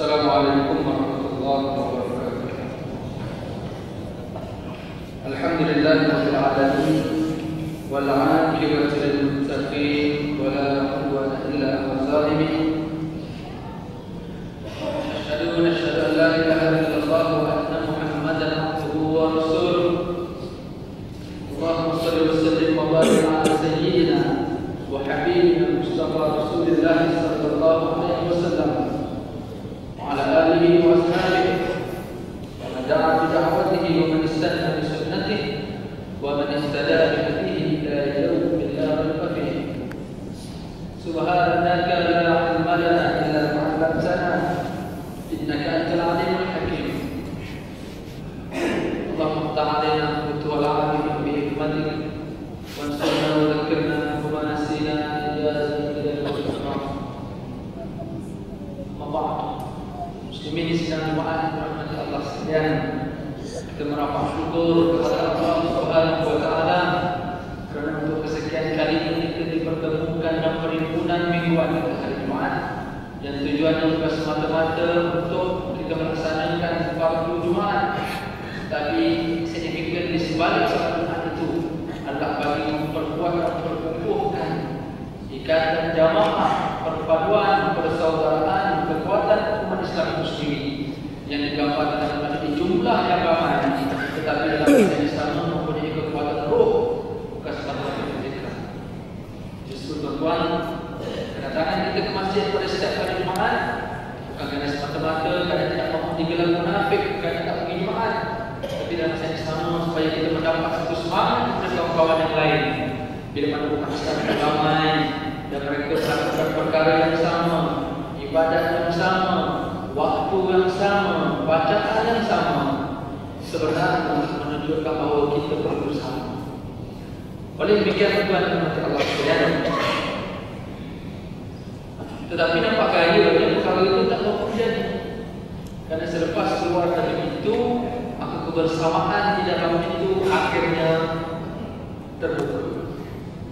السلام عليكم ورحمة الله وبركاته. الحمد لله رب العالمين والعاقبة للمتقين ولا عدوان إلا على Kita merapah syukur kepada Allah Subhanahu Wa Taala Kerana untuk kesekian kali ini kita dipertemukan dalam perhimpunan mingguan pada hari Jumaat Yang tujuannya bukan semata-mata untuk kita melaksanakan fardu Jumaat Tapi signifikan di sebalik Jumaat itu adalah bagi memperkuat dan memperkukuhkan ikatan jamaah, perpaduan, persaudaraan, kekuatan umat Islam muslimin yang digambarkan dalam jumlah yang ramai tetapi dalam masa yang sama mempunyai kekuatan roh bukan semata-mata fizikan. Justru tuan-tuan, kedatangan kita ke masjid pada setiap hari Jumaat bukan kerana semata-mata kerana tidak mahu digelar munafik kerana tak pergi Jumaat tapi dalam masa yang sama supaya kita mendapat satu semangat kepada kawan-kawan yang lain bila mana yang ramai dan mereka melakukan perkara yang sama, ibadat yang sama, waktu yang sama, bacaan yang sama, sebenarnya menunjukkan bahawa kita perlu sama. Oleh demikian tuan dan Allah sekalian. Tetapi nampak gayanya perkara itu tak mahu terjadi. Kerana selepas keluar dari itu, maka kebersamaan di dalam itu akhirnya terbuka.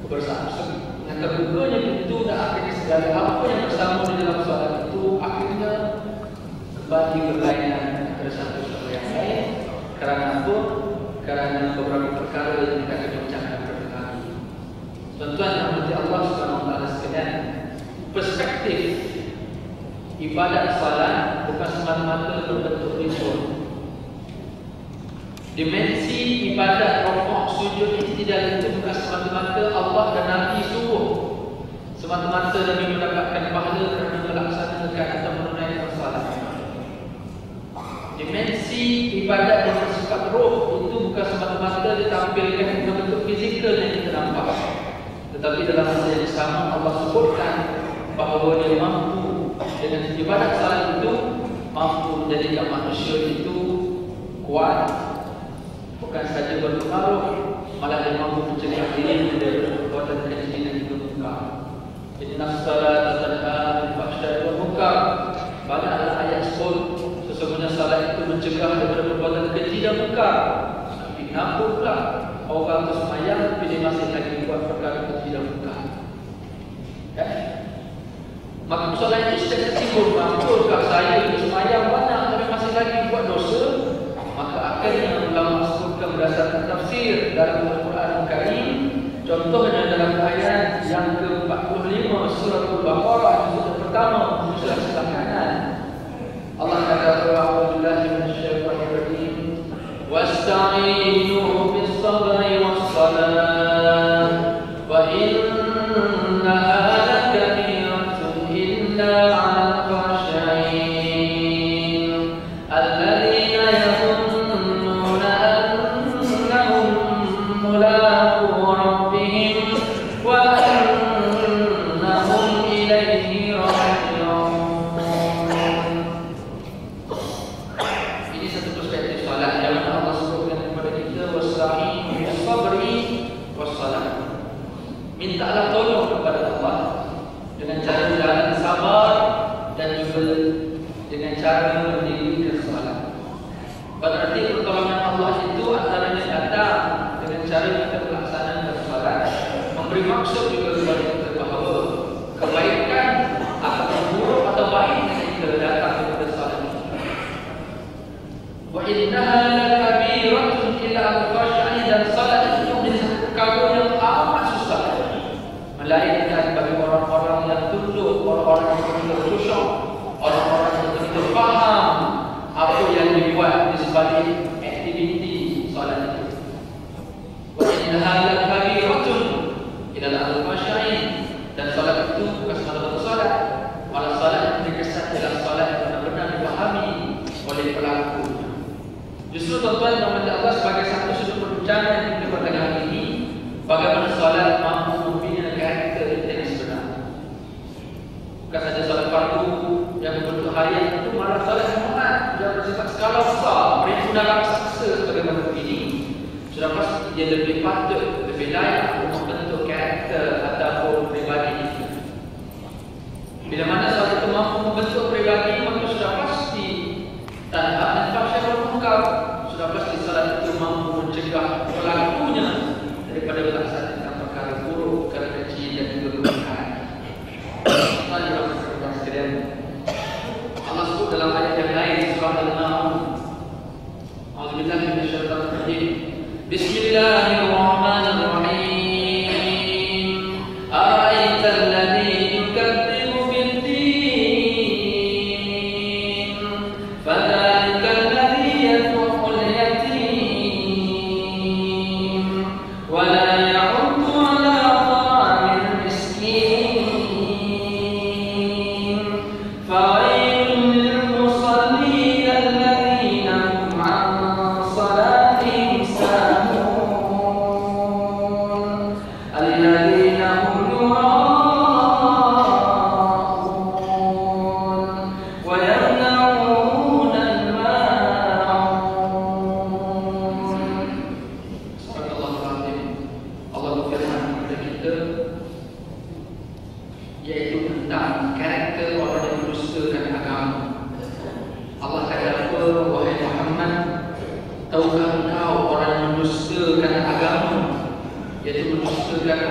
Kebersamaan yang terbukanya itu dan akhirnya segala apa yang bersama di dalam soalan itu akhirnya kembali berlainan antara satu sama yang lain kerana apa? kerana beberapa perkara yang kita akan bincangkan hari tuan-tuan yang berarti Allah SWT sekalian perspektif ibadat salat bukan semata-mata berbentuk ritual dimensi ibadat sujud istidal itu bukan semata-mata. Allah dan Nabi suruh. Semata-mata Nabi mendapatkan pahala kerana melaksanakan atau menunaikan salat dimensi ibadat yang bersifat roh itu bukan semata-mata ditampilkan dalam bentuk fizikal yang kita nampak. Tetapi dalam masa yang sama Allah sebutkan bahawa dia mampu dengan ibadat salat itu mampu menjadikan manusia itu kuat. Bukan saja berpengaruh malah dia mampu mencegah diri dari perbuatan keji dan juga munkar. Inna salat tanha bil fahsya'i wal munkar. Banyak dalam ayat sebut sesungguhnya salat itu mencegah daripada perbuatan keji dan munkar. Tapi kenapa pula orang itu semayang tapi dia masih lagi buat perkara keji dan munkar? Ya? Maka soalan itu secara simpul, mampukah saya itu semayang banyak tapi masih lagi buat dosa? Maka akhirnya berdasarkan tafsir dalam Al-Quran Al-Karim Contohnya dalam ayat yang ke-45 surah Al-Baqarah Surah pertama, surah kanan Allah kata Wa'udzullahi minasyaitanirrajim Wasta'inu bis-sabri Mintalah tolong kepada Allah dengan cara jalan sabar dan juga dengan cara mendirikan salat. Berarti pertolongan Allah itu antaranya datang dengan cara kita melaksanakan salat. Memberi maksud juga kepada kita bahawa kebaikan atau buruk atau baik yang kita datang kepada salat orang yang betul-betul khusyuk, orang-orang yang betul-betul faham apa yang dibuat di sebalik aktiviti solat itu. Wa innaha lakabiratun ila al-khashi'in dan solat itu bukan semata-mata solat, malah solat yang dikesan adalah solat yang benar-benar dipahami oleh pelaku. Justru tuan-tuan dan puan Allah sebagai satu sudut perbincangan pada hari ini, bagaimana solat mampu membina karakter kita yang sebenar. Bukan saja solat fardu yang berbentuk harian itu malah solat Jumaat yang bersifat skala besar, mereka sudah raksasa sebagai ini. Sudah pasti dia lebih patut, lebih layak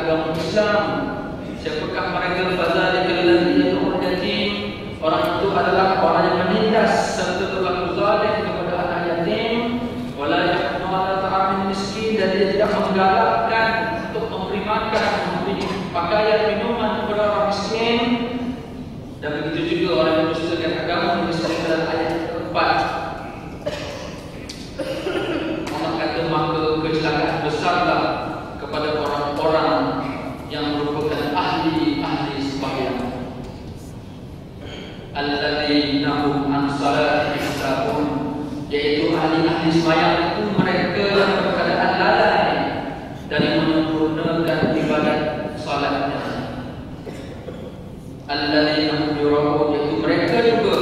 agama Islam. Siapakah mereka allazi yad'u yatim orang itu adalah orang yang menindas serta berlaku zalim kepada anak yatim wala yahnu ala ta'amil miskin dan dia tidak menggalakkan untuk memberi makan memberi pakaian minuman kepada orang miskin dan begitu juga orang yang mendustakan agama disebut dalam ayat keempat Allah kata maka kecelakaan besarlah kepada orang-orang yang merupakan ahli-ahli sembahyang alladzina hum an salatihim sahun yaitu ahli-ahli sembahyang itu mereka keadaan lalai dari menyempurnakan ibadat salatnya alladzina hum yura'un yaitu mereka juga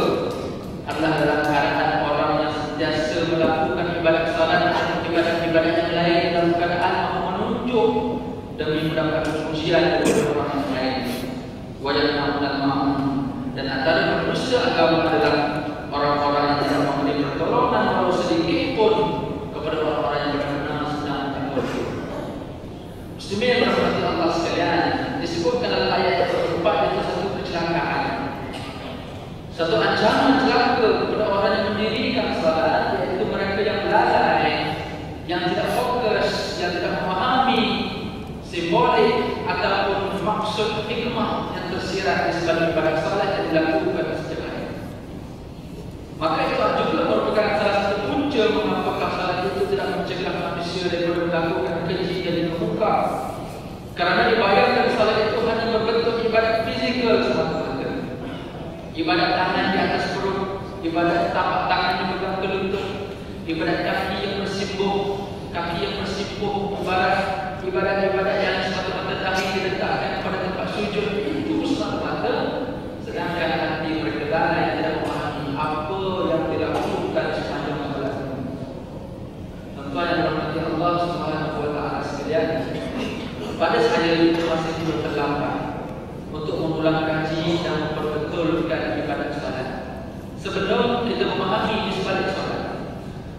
adalah dalam keadaan orang yang sentiasa melakukan ibadat salat atau ibadat-ibadat yang lain dalam keadaan mahu menunjuk demi mendapat pujian dari orang yang lain. Wajah dan ma'am dan antara manusia agama adalah orang-orang yang tidak memberi pertolongan walau sedikit pun kepada orang-orang yang benar-benar sedang berdoa. Muslimin yang berhormati Allah sekalian disebutkan dalam ayat yang keempat itu satu kecelakaan. Satu ancaman celaka kepada orang yang mendirikan salat iaitu mereka yang lalai, yang tidak fokus, yang tidak memahami simbolik ataupun maksud hikmah yang tersirat di sebalik ibadat salat yang dilakukan setiap hari. Maka itu juga merupakan salah satu punca mengapa salat itu tidak mencegah manusia daripada melakukan keji dan membuka. Kerana dibayangkan salat itu hanya berbentuk ibadat fizikal semata-mata. Ibadat tangan di atas perut, ibadat tapak tangan yang pegang ke lutut, ibadat kaki yang bersimbuh, kaki yang bersimbuh membarat, ibadat-ibadat yang semata-mata dahi diletakkan pada tempat sujud itu semata-mata sedangkan hati mereka lalai yang tidak memahami apa yang dilakukan sepanjang salat. Tuan-tuan yang berhormati Allah Subhanahu wa taala sekalian, pada saya itu masih belum terlambat untuk mengulang kaji dan memperbetulkan ibadat salat. Sebelum kita memahami di sebalik salat.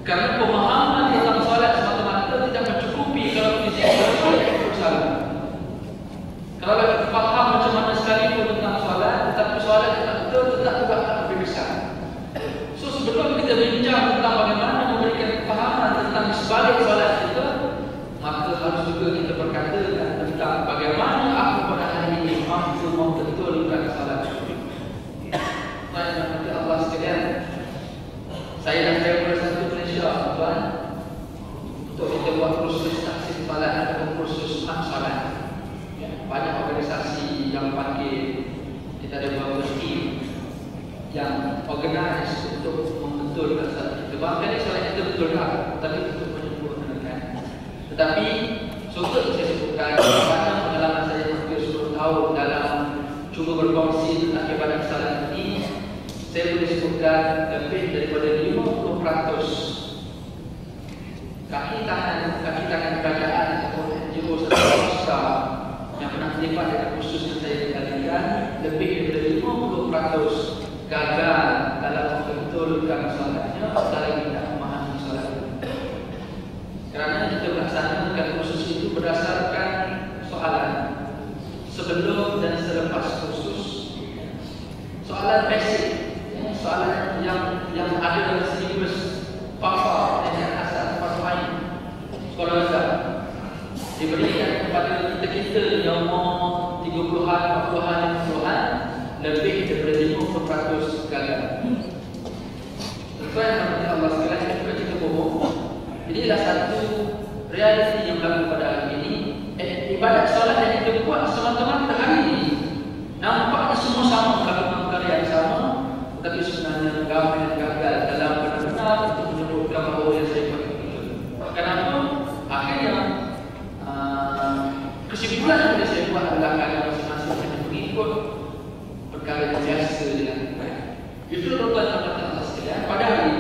Karena pemahaman tentang salat semata-mata tidak mencukupi kalau kita tidak salat. Kalau kita faham macam mana sekalipun tentang salat, tetapi salat tidak betul tetap juga lebih besar. So sebelum kita bincang tentang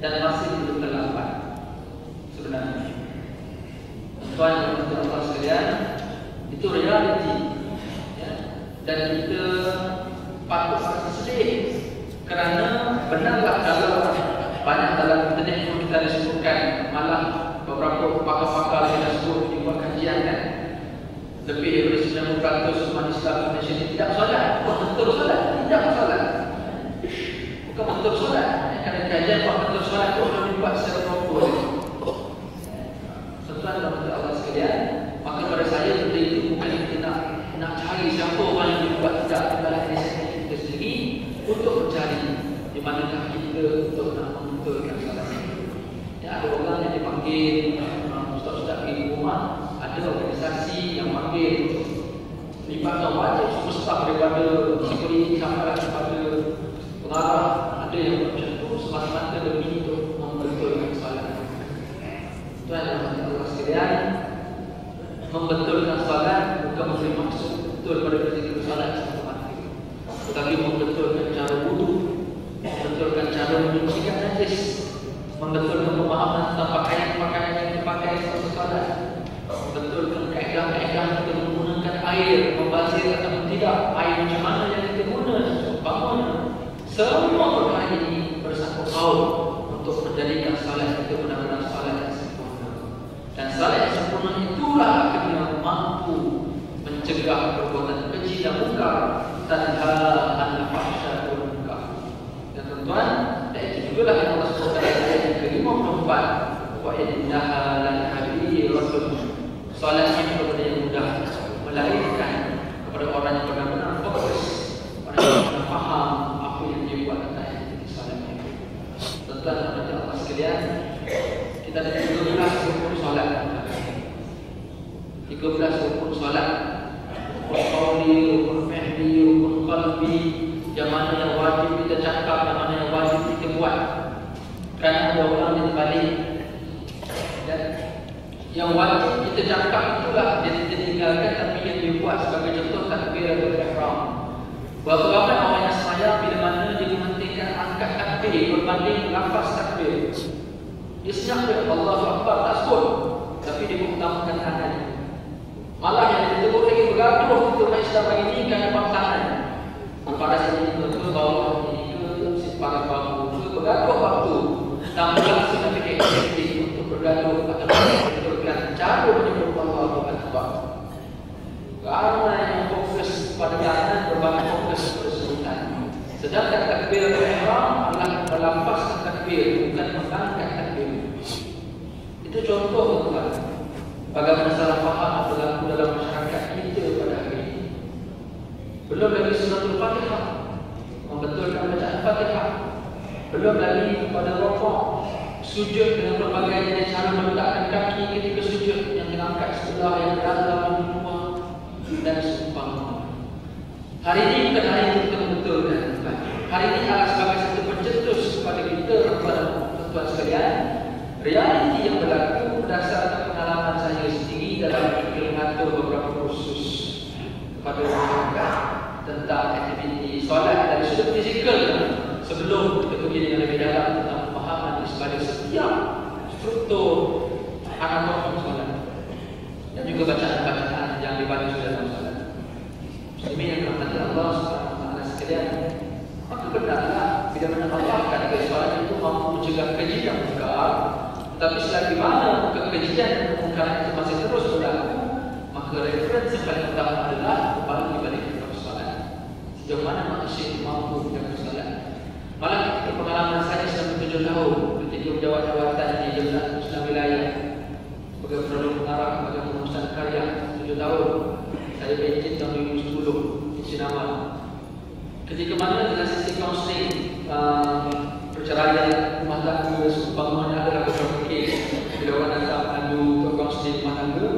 dan masih belum terlambat sebenarnya. Tuan dan Allah sekalian, itu realiti. Ya. Dan kita patut rasa sedih kerana benarlah dalam banyak dalam internet pun kita disebutkan malah beberapa pakar-pakar yang sebut di buat kajian kan lebih daripada 90% umat Islam Malaysia ini tidak solat bukan betul solat tidak solat bukan betul solat kerana kajian betul solat itu sudah dibuat secara proper. Tuan dan Allah sekalian. Maka pada saya benda itu bukan kita nak nak cari siapa orang yang dibuat tidak dalam inisiatif kita sendiri untuk mencari di manakah kita untuk nak membetulkan salat. Ya, ada orang yang dipanggil ustaz-ustaz di rumah ada organisasi yang panggil libatkan wajib semua staf daripada security sampai kepada pengarah ada yang semata-mata demi untuk membetulkan salat Tuan dan Allah sekalian Membetulkan salat bukan memberi maksud betul pada ketika salat satu mati Tetapi membetulkan cara wudhu Membetulkan cara menyucikan najis Membetulkan pemahaman tentang pakaian-pakaian yang dipakai selama salat Membetulkan kaedah air membazir atau tidak, air macam mana yang untuk bangun. Semua paut untuk menjadikan salat itu benar-benar salat yang sempurna. Dan salat yang sempurna itulah akhirnya mampu mencegah perbuatan keji dan muka dan hal al-fahsya dan muka. Dan tuan-tuan, dan itu juga lah yang Allah SWT ayat yang ke-54 wa innaha lan hadiratun salat ini benar yang mudah melahirkan kepada orang yang benar-benar sekalian kita ada 13 rukun salat 13 rukun rukun qawli, rukun fahli, rukun qalbi yang mana yang wajib kita cakap, yang mana yang wajib kita buat. Kerana ada orang yang balik Dan yang wajib kita cakap itulah Yang kita tinggalkan tapi yang dia buat sebagai contoh takbir atau ihram ramai orang yang semayang bila mana dia mementingkan angkat takbir Berbanding lafaz takbir Dia senyap dia Allah Akbar tak sebut. Tapi dia mengutamakan tangan Malah yang dia tegur lagi bergaduh Kita main Islam hari ini kerana bang tangan. Pada saat ini betul bawah ini ke Simparan bambu ke bergaduh waktu. Langsung tapi efektif untuk bergaduh. Atau betulkan cara menyebut Allah Akbar. Fokus pada kanan berbanding fokus sultan. Sedangkan takbir ihram adalah melafazkan takbir bukan mengangkat takbir. Itu contoh tuan. Bagaimana salah faham berlaku dalam masyarakat kita pada hari ini. Belum lagi suratul Fatihah. Membetulkan bacaan Fatihah belum lagi pada rokok. Sujud dengan berbagai jenis cara meletakkan kaki ketika sujud. Yang mengangkat sebelah yang dalam luar Dan seumpama Hari ini bukan hari yang kita betulkan Hari ini adalah sebagai satu pencetus kepada kita kepada tuan sekalian Realiti yang berlaku berdasarkan pengalaman saya sendiri Dalam mengatur beberapa kursus Kepada masyarakat Tentang aktiviti solat dari sudut fizikal sebelum kita pergi dengan lebih dalam tentang pemahaman sebalik setiap struktur anatomi solat dan juga bacaan-bacaan yang dibaca dalam solat. Muslimin yang dirahmati Allah taala sekalian, maka benarlah bila mana Allah kata solat itu mampu mencegah keji tetapi selagi mana kekejian kemungkaran itu masih terus berlaku, maka referensi paling utama adalah kembali balik ke solat. Sejauh mana manusia itu mampu menjaga solat. Malah pengalaman saya selama tujuh tahun. Ketika menjawab jawatan di Jemaat Islam Wilayah sebagai penduduk pengarah sebagai pengurusan karya tujuh tahun. Saya pencet tahun 2010 di Sinama ketika mana dengan sisi kaunseling uh, perceraian rumah tangga bangunan adalah beberapa kes bila orang datang adu untuk kaunseling rumah tangga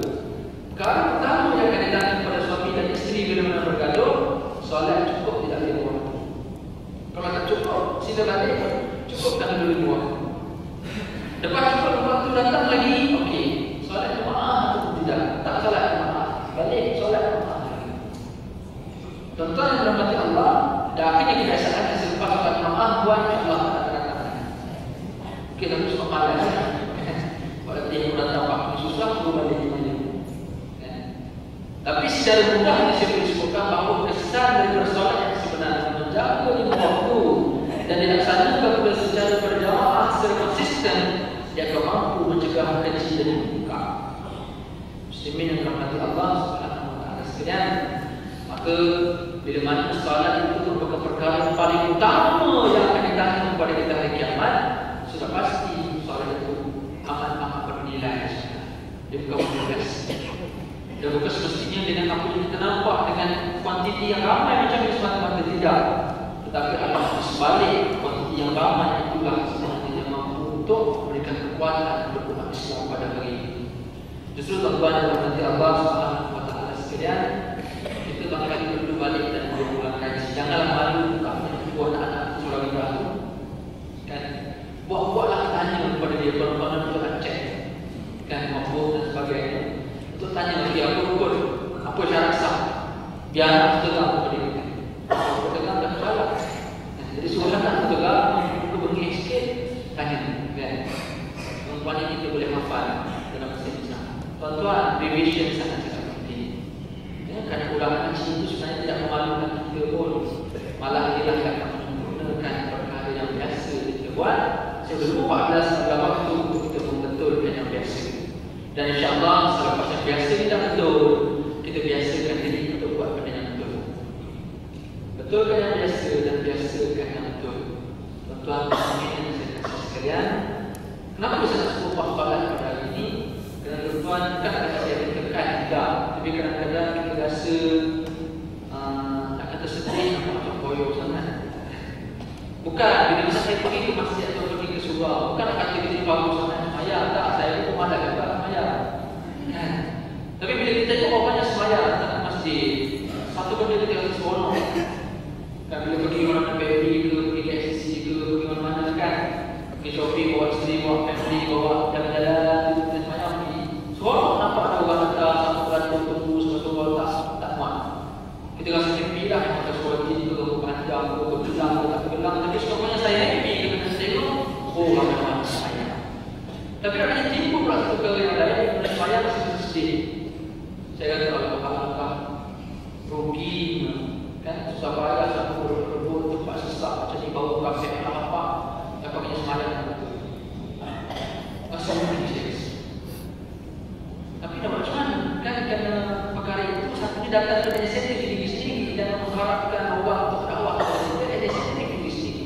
kalau pertama yang akan ditanya kepada suami dan isteri bila mana bergaduh soalan cukup tidak lima waktu kalau tak cukup sila balik cukupkan dulu dua lepas cukup waktu datang lagi okey solat atau tidak tak solat jemaah balik solat jemaah tuan-tuan yang dirahmati Allah dan akhirnya kebiasaan yang selepas solat jemaah buat Allah tak datang kita terus malas kalau dia datang waktu susah suruh balik mana tapi secara mudah saya boleh sebutkan bahawa kesan dari bersolat yang sebenarnya menjaga lima waktu dan dilaksanakan pula secara berjamaah secara konsisten dia akan mampu mencegah keji dan muka. Muslimin yang dirahmati Allah taala sekalian, maka bila mana solat itu merupakan perkara paling utama yang akan ditanya kepada kita hari kiamat, sudah pasti solat itu amat-amat bernilai. Dia bukan tugas. Dan bukan semestinya dengan apa yang kita nampak dengan kuantiti yang ramai macam ini semata-mata tidak. Tetapi Allah sebalik kuantiti yang ramai itulah sebenarnya mampu untuk memberikan kekuatan untuk umat Islam pada hari ini. Justru tuan-tuan yang berhati Allah Subhanahu wa taala sekalian, kita bakal perlu balik dan berulang kaji. Janganlah malu tak buat anak tanya lagi apa rukun apa syarat sah? Biar aku tengah aku boleh aku tengah tak salah jadi soalan aku tengah perlu bengih sikit tanya perempuan ini kita boleh hafal dalam masa ini tuan-tuan revision sangat sangat penting ya, kerana ulama haji itu sebenarnya tidak memalukan kita pun. Malah ialah akan menggunakan perkara yang biasa kita buat. Sebelum 14 tahun waktu dan insyaAllah selepas yang biasa dah betul, kita biasakan diri untuk buat benda yang betul. Betulkan yang biasa dan biasakan yang betul. Tuan-tuan, ini yang saya kasih sekalian. Kenapa bisa nak sebut solat pada hari ini? Kerana tuan-tuan kan ada saya tekan tidak. Tapi kadang-kadang kita rasa uh, akan tersedih macam koyo sangat. Bukan, bila bisa saya pergi ke masjid atau pergi ke surau, bukan akan kita bagus sangat. Ayah, tak, saya pun malas juga ayah. Kan? Tapi bila kita tengok banyak semaya datang ke masjid, satu benda kita rasa seronok. Kan bila pergi mana PFD ke, pergi ke SCC ke, pergi mana-mana kan. Pergi shopping, bawa isteri, bawa family, bawa jalan-jalan, dan semaya pergi. Seronok nampak ada orang datang, satu beratur, tunggu, satu orang tak, tak muat. Rasa happy lah, yang kita sekolah tinggi ke, panjang ke, bergelang ke, tak bergelang. Tapi sebenarnya saya happy dengan saya oh ramai-ramai saya. Tapi ada timbul pula satu kali yang lain, saya masih sedih. Saya kata kalau apa rugi kan susah payah satu rebut tempat sesak ni bau kafe apa apa tak pakai semayang Masa mungkin serius Tapi dah macam mana kan kerana perkara itu satu ni datang dari inisiatif diri sendiri dan mengharapkan orang untuk dakwah kepada kita inisiatif diri sendiri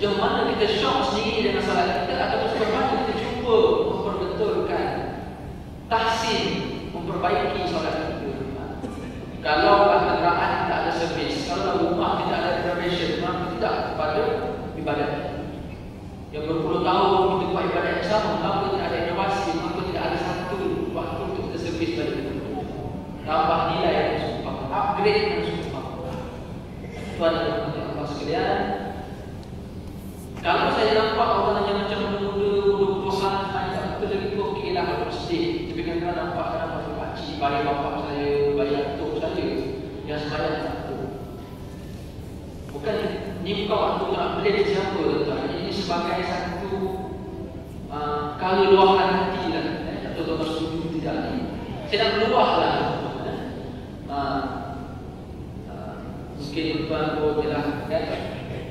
Jauh mana kita shock sendiri dengan salah kita atau sebagaimana kita cuba memperbetulkan tahsin memperbaiki solat kita kalau kenderaan tidak ada servis, kalau rumah tidak ada reservation, maka tidak pada ibadat. Yang berpuluh tahun kita buat ibadat yang sama, maka tidak ada inovasi, maka tidak ada satu waktu untuk kita servis pada kita. Tambah nilai yang sumpah, upgrade yang sumpah. Tuan dan Tuan Allah sekalian, kalau saya nampak orang yang macam muda-muda, muda-mudahan, saya tak betul lagi tu, okey lah, aku sedih. Tapi kadang-kadang nampak kan, macam pakcik, balik bapak saya, balik atuk saya, yang semayang tak tahu. Bukan ni bukan waktu nak beli siapa tuan. Ini sebagai satu uh, keluahan hati lah. Eh, atau tuan setuju tidak ni. Saya nak keluar lah. Eh. Uh, uh, pun jelah kan.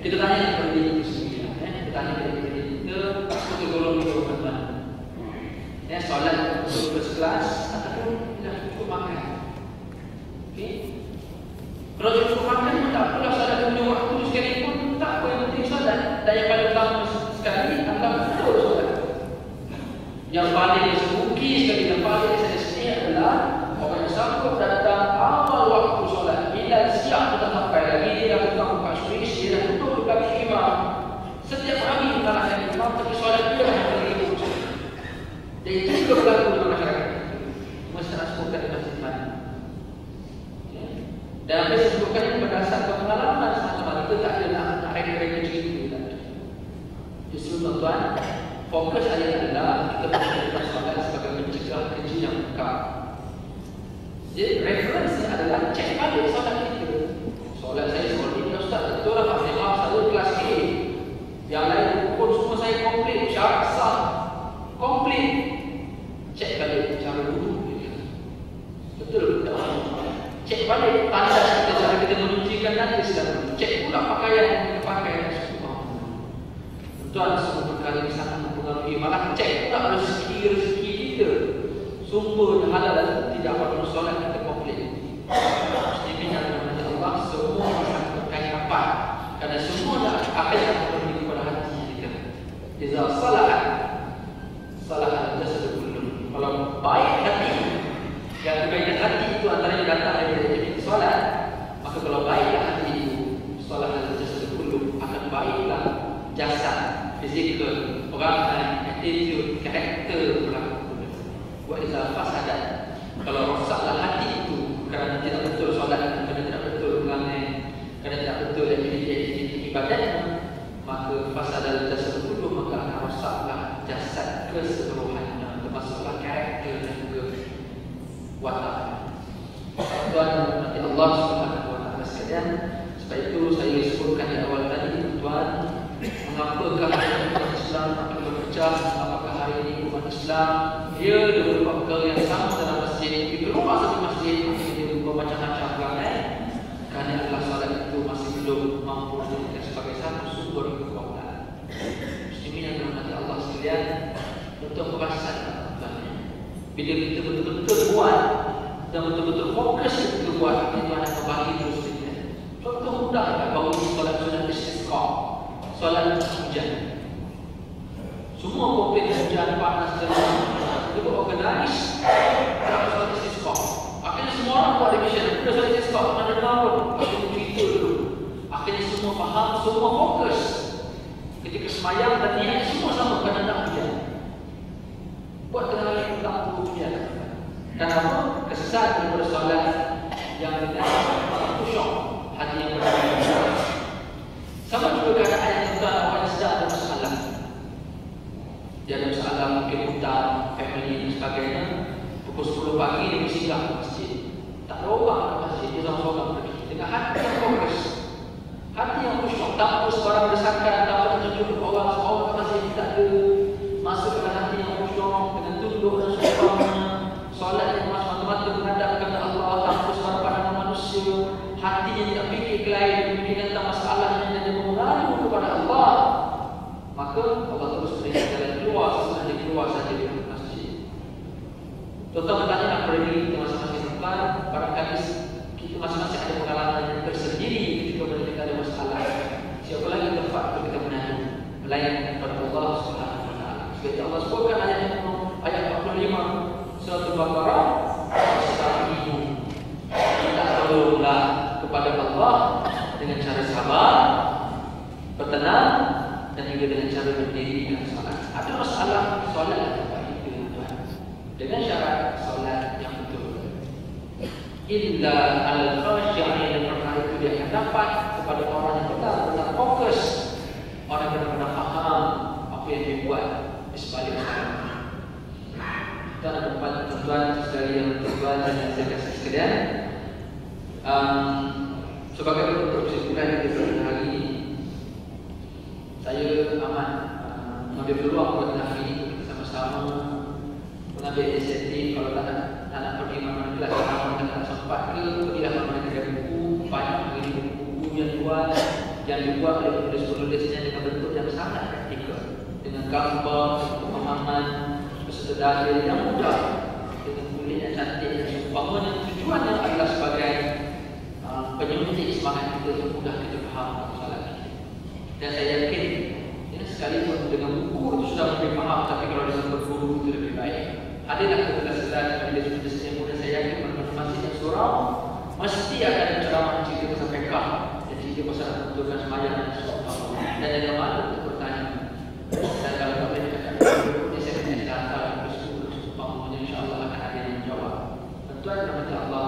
Kita tanya kepada diri kita sendiri. Eh. Kita tanya kepada diri kita. Kita golong hidup tuan. Ya, solat untuk bersekelas ataupun tidak cukup makan. Okay. Kalau cukup makan tak apalah solat punya waktu sekali pun tak apa yang penting solat. Dan yang paling utama sekali adalah betul solat. Yang paling sebuki sekali yang paling saya sini adalah orang yang sanggup datang awal waktu solat. Bila siap kita sampai lagi dia dah tukang buka switch, dia dah tutup belakang imam. Setiap hari kita nak jadi imam tapi solat dia dah yang paling dan itu juga berlaku dalam masyarakat Mesti nak sebutkan di masjid mana ya. Dan apa yang sebutkan ini berdasarkan pengalaman semacam itu tak ada nak, nak reka-reka cerita Justru tuan-tuan Fokus ayat adalah kita menjadikan solat sebagai mencegah keji yang buka Jadi referensi adalah cek balik solat kita Solat saya solat ini Ustaz betul lah Pak Memang saya kelas A Yang lain pun semua saya komplit Syarat sah Komplit cek balik cara wudhu betul tak cek balik tanda kita cara kita menyucikan najis dan cek pula pakaian yang kita pakai yang semua tuan semua perkara ini sangat mempengaruhi? Malah cek pula rezeki-rezeki kita sumber halal tidak perlu solat kita komplit. Muslimin yang dimana Allah. Semua sangat berkait rapat kerana semua akan yang berhenti pada hati kita Iza salat salat jasad kullu kalau baik hati yang kebaikan hati itu antaranya datang dari jenis solat maka kalau baiklah hati itu solat dan jasad kullu akan baiklah jasad fizikal perangai attitude karakter berlaku buat dia fasadat kalau rosaklah hati itu kerana tidak betul solat kerana tidak betul perangai kerana tidak betul aktiviti-aktiviti ibadat maka fasadat jasad kullu maka akan rosaklah jasad keseluruhannya termasuklah karakter dan juga watak. Nanti Allah Taala sekalian. Sebab itu saya pecah apakah hari ini umat Islam dia dia berubah perkara yang sama dalam masjid? Di lupa satu masjid dia berubah macam-macam kan eh? kerana adalah salat itu masih belum mampu menjadikan sebagai satu sumber kekuatan muslimin yang menghormati Allah sekalian untuk kebasan bila kita betul-betul buat dan betul-betul fokus kita buat itu ada kebahagiaan terus contoh mudah kan bahawa ini solat sunat istiqa solat hujan. Semua fokus. Ketika semayang dan niat semua sama kerana nak hujan. Buat hari tentang hujan. Dan apa? Kesesat daripada solat yang tidak khusyuk hati yang berbeda. Sama juga keadaan yang tuan awak sedar ada masalah. Dia ada masalah mungkin hutang, family dan sebagainya. Pukul 10 pagi dia bersinggah ke masjid. Tak ada orang ke masjid, dia sama seorang pergi. Dengan hati yang fokus. Yang sebarang desakan, tak apa tunjuk orang seorang ke masjid, tak ada masuk ke hati yang khusyuk dengan tunduk dan sebagainya. Solat yang mata-mata menghadap kepada Allah, tanpa sebarang pandangan manusia. Hati yang tidak fikir ke lain, fikir tentang masalahnya dan dia mengadu kepada Allah. Maka Allah terus berikan jalan keluar dia keluar saja dari masjid. Contoh bertanya nak berdiri di masing-masing tempat, barangkali kita masing-masing ada pengalaman yang tersendiri ketika bila kita ada masalah. Siapa lagi tempat untuk kita menadu melayan kepada Allah Subhanahu Wa Allah sebutkan ayat ayat 45 surat Al-Baqarah, "Astagfiru." Kita tolonglah kepada Allah dengan cara sabar, bertenang dan juga dengan cara berdiri dan solat. Ada masalah solat. Dengan syarat solat yang betul. Illa al-khashi'in perkara itu dia akan dapat kepada orang yang benar-benar fokus Orang yang benar-benar faham apa yang dia buat di sebalik solat Dan tempat tuan-tuan sekali yang tuan dan yang saya kasih sekalian um, Sebagai penutup kesimpulan kita pada hari ini Saya amat uh, mengambil peluang buat ini Sama-sama mengambil inisiatif Kalau tak nak, tak nak pergi mana-mana kelas Kalau tak nak sempat ke Pergilah mana-mana kedai buku Banyak lagi buku yang dibuat Yang dibuat oleh penulis-penulisnya Dengan bentuk yang sangat praktikal Dengan gambar, pemahaman dalil yang mudah Dengan kulit yang cantik dan seumpamanya Tujuannya adalah sebagai uh, Penyuntik semangat kita Untuk mudah kita faham masalah kita Dan saya yakin ya, Sekalipun dengan buku itu sudah lebih faham Tapi kalau dengan berguru itu lebih baik Adalah kita sedar Bila sudah sedia muda Saya yakin masih yang surau Mesti akan ceramah cerita pasal pekah Dan cerita pasal betulkan semayang dan sebagainya Dan jangan malu untuk bertanya Dan kalau tak boleh cakap Ini saya kena datang Bersuruh-suruh InsyaAllah akan ada yang menjawab Tuan rahmat Allah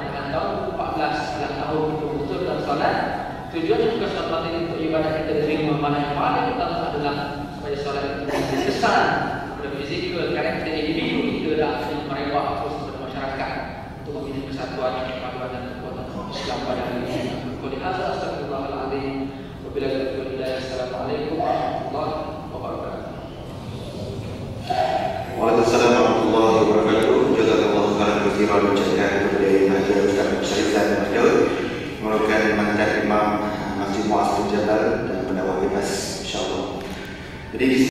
tahun 14 setelah tahun kita betul dalam solat Tujuannya bukan semata untuk ibadat kita diterima Mana yang paling utama adalah Supaya solat itu menjadi kesan Kepada fizikal, karakter individu kita Dan yang merewak terus kepada masyarakat Untuk membina kesatuan, kepaduan dan kekuatan Islam pada hari ini. Kuli hazah astagfirullahaladzim Wabila Assalamualaikum warahmatullahi wabarakatuh. Waalaikumsalam warahmatullahi wabarakatuh. Jazakallahu khairan. Mahdi Ustaz Syaitan Mahdi mantan imam Masjid Muaz Jabal dan pendakwah bebas insyaallah. Jadi